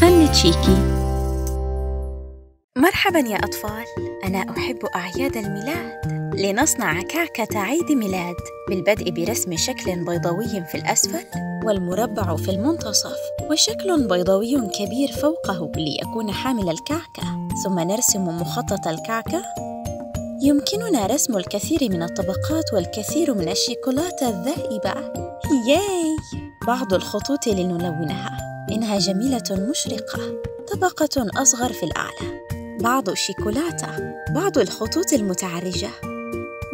فن تشيكي. مرحبا يا أطفال. أنا أحب أعياد الميلاد. لنصنع كعكة عيد ميلاد بالبدء برسم شكل بيضاوي في الأسفل والمربع في المنتصف وشكل بيضاوي كبير فوقه ليكون حامل الكعكة. ثم نرسم مخطط الكعكة يمكننا رسم الكثير من الطبقات والكثير من الشيكولاتة الذائبة. ياي! بعض الخطوط لنلونها. إنها جميلة مشرقة طبقة أصغر في الأعلى. بعض الشيكولاتة بعض الخطوط المتعرجة.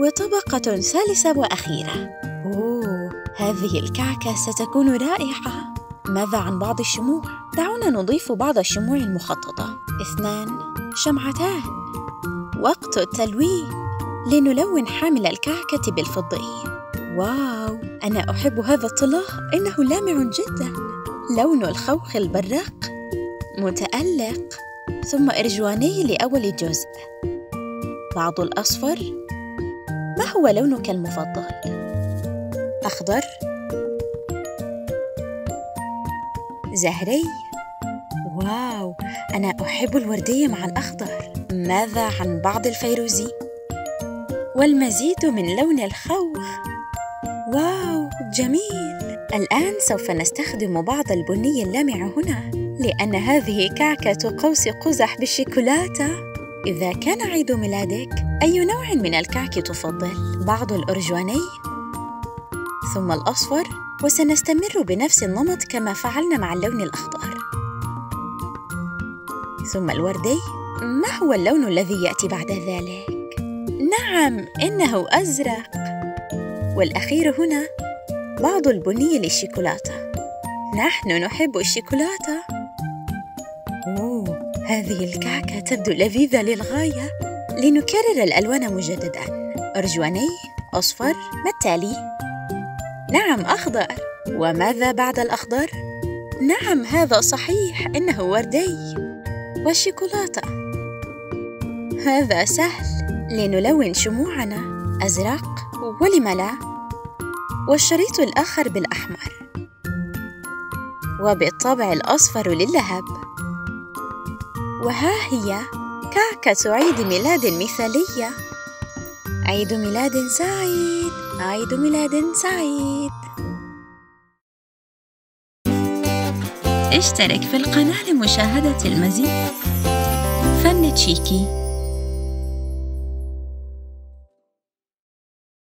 وطبقة ثالثة وأخيرة. أوه! هذه الكعكة ستكون رائعة. ماذا عن بعض الشموع؟ دعونا نضيف بعض الشموع المخططة. اثنان شمعتان. وقت التلوين لنلون حامل الكعكة بالفضي واو أنا أحب هذا الطلاء إنه لامع جدا. لون الخوخ البراق متألق ثم إرجواني لأول جزء. بعض الأصفر ما هو لونك المفضل؟ أخضر زهري. واو أنا أحب الوردي مع الأخضر. ماذا عن بعض الفيروزي؟ والمزيد من لون الخوخ واو جميل. الآن سوف نستخدم بعض البني اللامع هنا لأن هذه كعكة قوس قزح بالشيكولاتة. إذا كان عيد ميلادك أي نوع من الكعك تفضل؟ بعض الأرجواني؟ ثم الأصفر وسنستمر بنفس النمط كما فعلنا مع اللون الأخضر. ثم الوردي ما هو اللون الذي يأتي بعد ذلك؟ نعم إنه أزرق. والأخير هنا بعض البني للشيكولاتة نحن نحب الشيكولاتة أوه هذه الكعكة تبدو لذيذة للغاية. لنكرر الألوان مجددا. أرجواني أصفر ما التالي؟ نعم أخضر. وماذا بعد الأخضر؟ نعم هذا صحيح إنه وردي. والشيكولاتة هذا سهل لنلون شموعنا أزرق ولم لا والشريط الآخر بالأحمر. وبالطابع الأصفر للهب وها هي كعكة عيد ميلاد مثالية عيد ميلاد سعيد عيد ميلاد سعيد. اشترك في القناة لمشاهدة المزيد. فن تشيكي.